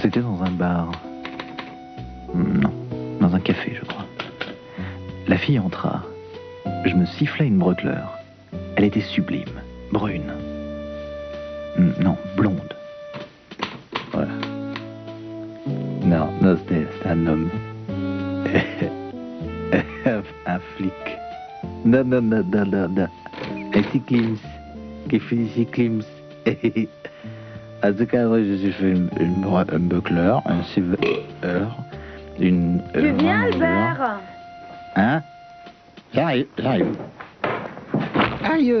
C'était dans un bar. Non, dans un café, je crois. La fille entra. Je me sifflai une breteleur. Elle était sublime, brune. Hmm, Non, blonde. Voilà. Non, non, c'était un homme. un flic. Non, non, non, non, non, non. Un cyclisme. Qui fait cyclisme. Moi, je suis fait une, une, bre- un buckler, un silver, une... Tu euh, viens, Albert. Hein? J'arrive, j'arrive. Aïe